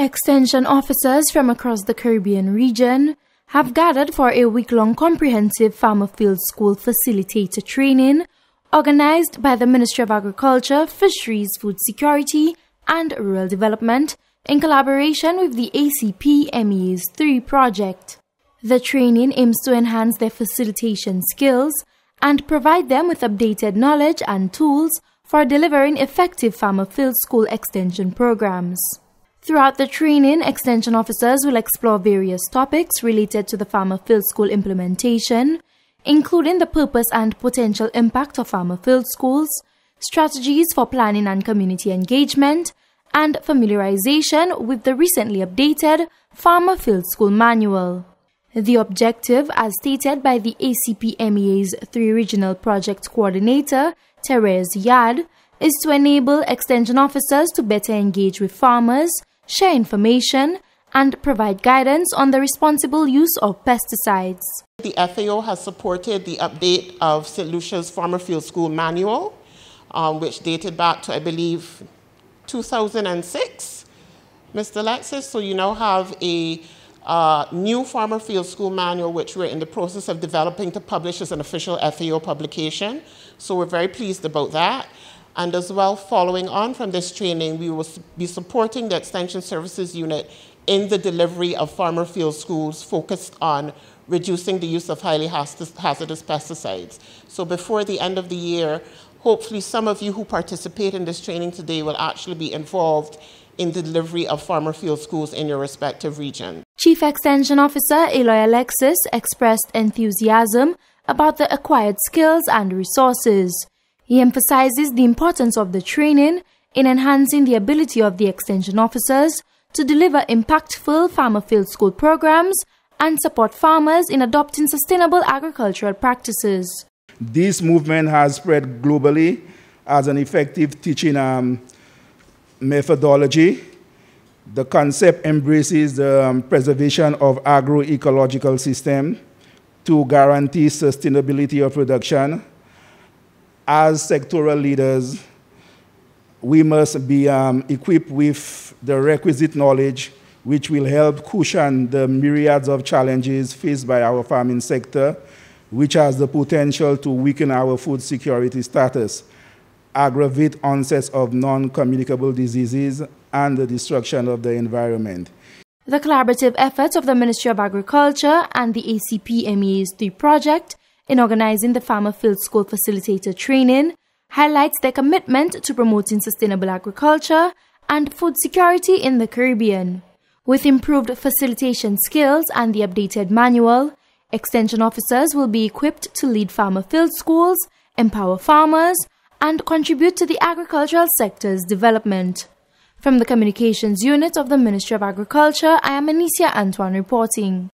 Extension officers from across the Caribbean region have gathered for a week-long comprehensive farmer field school facilitator training organized by the Ministry of Agriculture, Fisheries, Food Security and Rural Development in collaboration with the ACP MEA's 3 project. The training aims to enhance their facilitation skills and provide them with updated knowledge and tools for delivering effective farmer field school extension programs. Throughout the training, Extension officers will explore various topics related to the Farmer Field School implementation, including the purpose and potential impact of Farmer Field Schools, strategies for planning and community engagement, and familiarization with the recently updated Farmer Field School Manual. The objective, as stated by the ACPMEA's three regional project coordinator, Therese Yarde, is to enable extension officers to better engage with farmers share information, and provide guidance on the responsible use of pesticides. The FAO has supported the update of St. Lucia's Farmer Field School Manual, um, which dated back to, I believe, 2006, Mr. Alexis. So you now have a uh, new Farmer Field School Manual, which we're in the process of developing to publish as an official FAO publication. So we're very pleased about that. And as well, following on from this training, we will be supporting the Extension Services Unit in the delivery of farmer field schools focused on reducing the use of highly hazardous pesticides. So before the end of the year, hopefully some of you who participate in this training today will actually be involved in the delivery of farmer field schools in your respective region. Chief Extension Officer Eloi Alexis expressed enthusiasm about the acquired skills and resources. He emphasizes the importance of the training in enhancing the ability of the extension officers to deliver impactful farmer field school programs and support farmers in adopting sustainable agricultural practices. This movement has spread globally as an effective teaching um, methodology. The concept embraces the um, preservation of agroecological system to guarantee sustainability of production as sectoral leaders, we must be um, equipped with the requisite knowledge which will help cushion the myriads of challenges faced by our farming sector, which has the potential to weaken our food security status, aggravate onsets of non-communicable diseases, and the destruction of the environment. The collaborative efforts of the Ministry of Agriculture and the ACP MEA's 3 project in organizing the Farmer Field School Facilitator training highlights their commitment to promoting sustainable agriculture and food security in the Caribbean. With improved facilitation skills and the updated manual, extension officers will be equipped to lead farmer field schools, empower farmers, and contribute to the agricultural sector's development. From the Communications Unit of the Ministry of Agriculture, I am Anicia Antoine reporting.